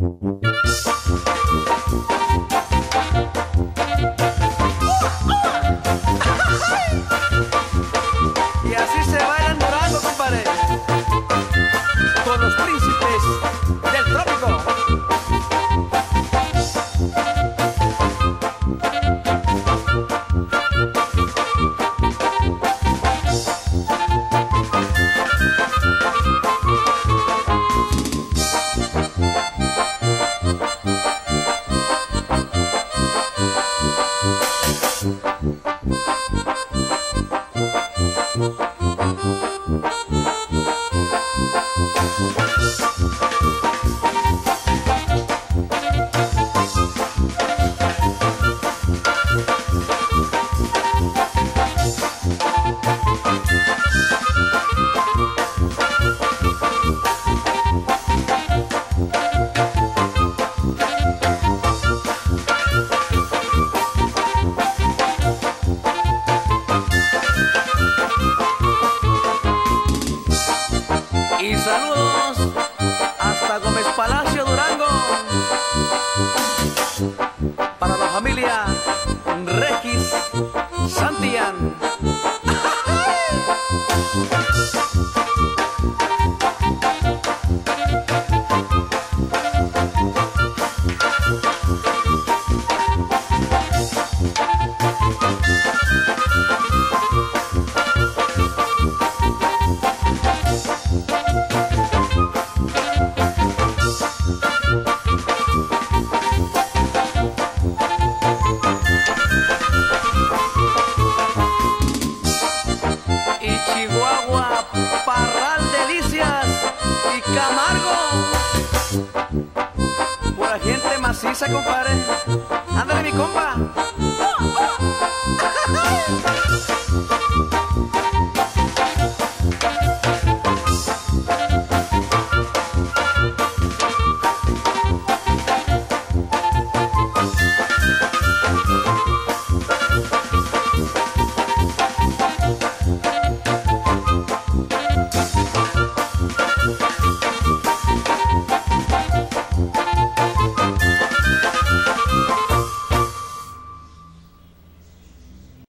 Thank you. Familia Regis Santillán. Camargo. Pura gente maciza, compadre. Ándale, mi compa.